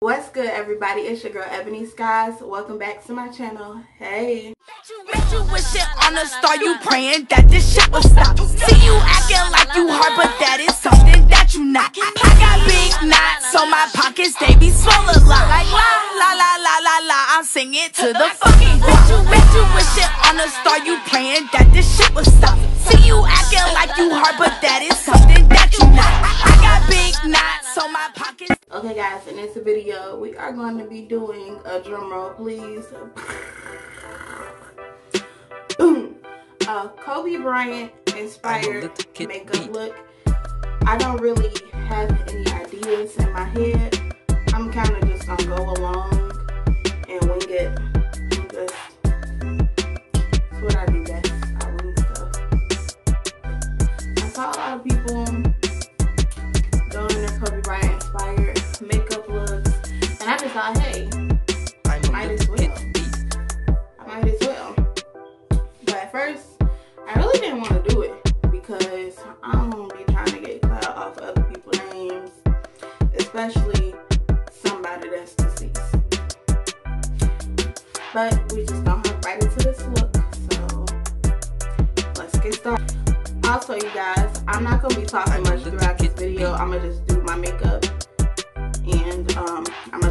What's good everybody? It's your girl Ebony Skyyes. Welcome back to my channel. Hey. Bet you wishing on a star, you praying that this shit will stop. See you acting like you hard, but that is something that you not. I got big knots on my pockets, they be a lot. Like la la la la la la, I'm singing to the fucking Bet you, you wishing on a star, you praying that this shit will stop. See you acting like you hard, but that is something that you not. I got big knots on my pockets. Okay guys, in this video, we are going to be doing a drum roll, please. Boom. Uh, Kobe Bryant inspired makeup look. I don't really have any ideas in my head. I'm kind of just gonna go along and wing it. Thought, hey, might as well. I might as well. But at first, I really didn't want to do it because I don't be trying to get clout off other people's names, especially somebody that's deceased. But we just gonna hop right into this look, so let's get started. Also, you guys, I'm not gonna be talking much throughout this video. I'm gonna just do my makeup and um, I'm gonna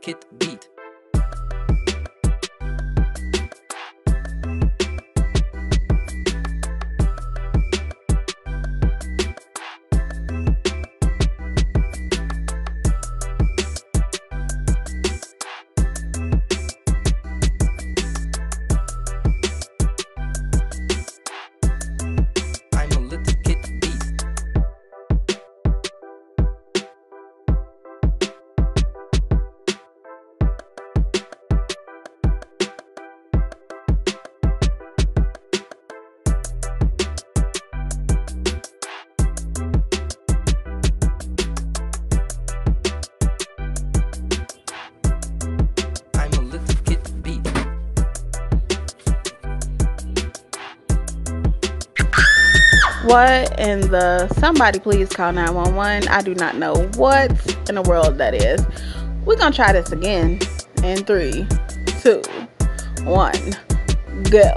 Kid beat. What in the somebody please call 911? I do not know what in the world that is. We're gonna try this again in three, two, one, go.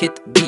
Kit B.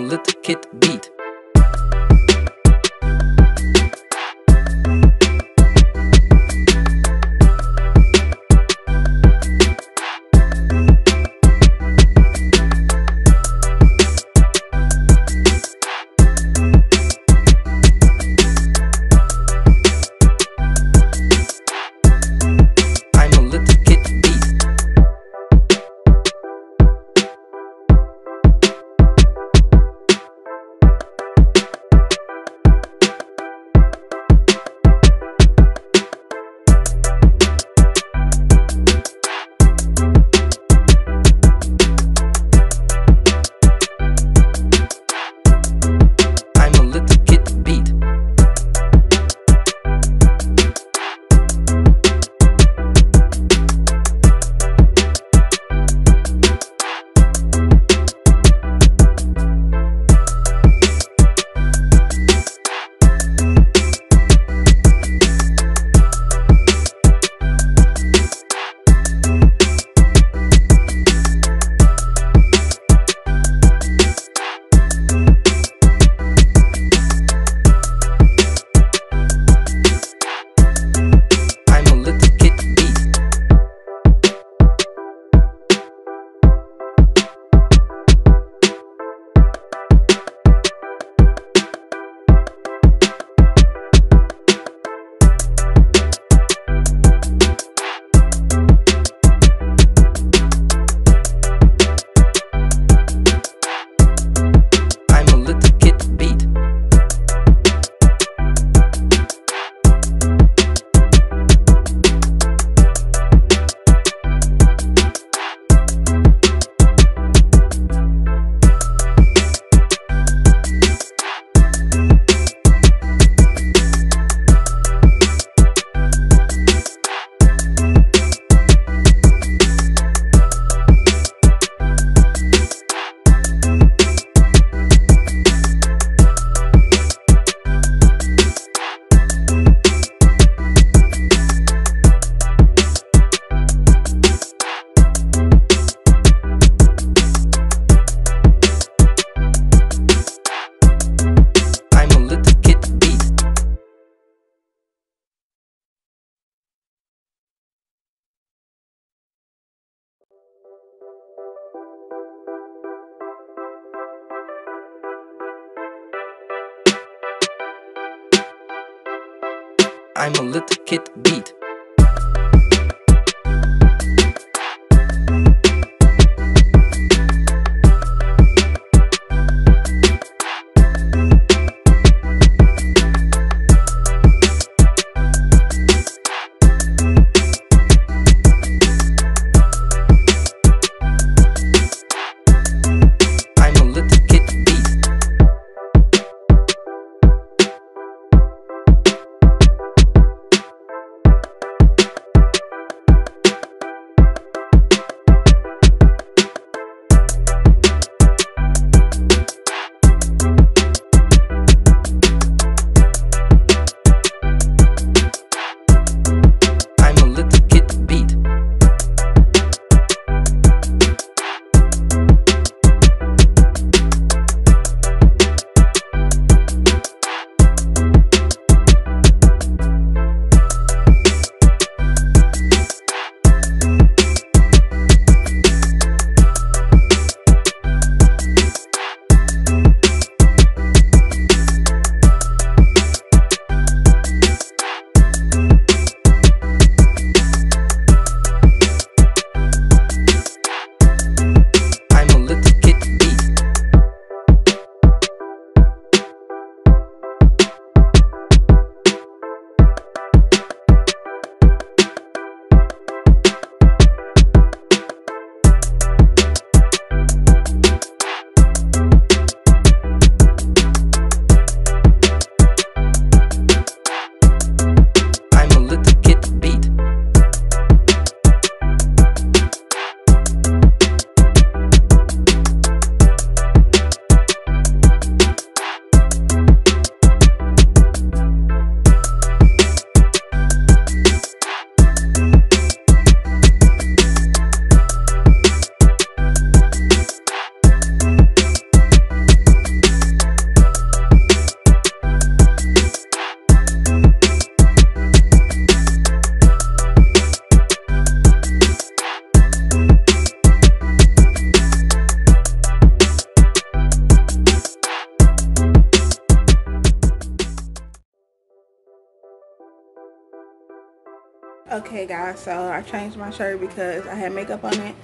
little kid beat. Okay guys, so I changed my shirt because I had makeup on it.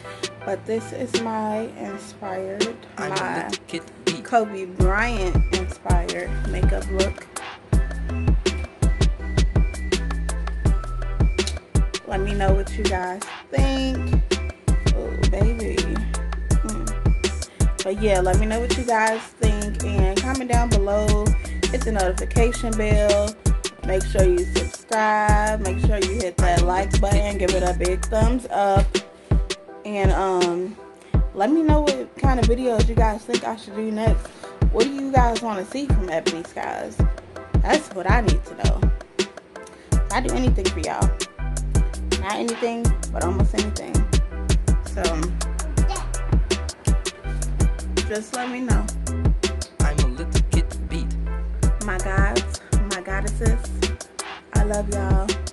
But this is my inspired, my little kid beat. Kobe Bryant inspired makeup look. Let me know what you guys think. Oh, baby. Mm. But yeah, let me know what you guys think and comment down below. Hit the notification bell Make sure you subscribe. Make sure you hit that like button. Give it a big thumbs up. And um, let me know what kind of videos you guys think I should do next. What do you guys want to see from Ebony Skyyes? That's what I need to know. I do anything for y'all. Not anything, but almost anything. So, just let me know. I'm a little kid beat. My gods, goddesses love y'all.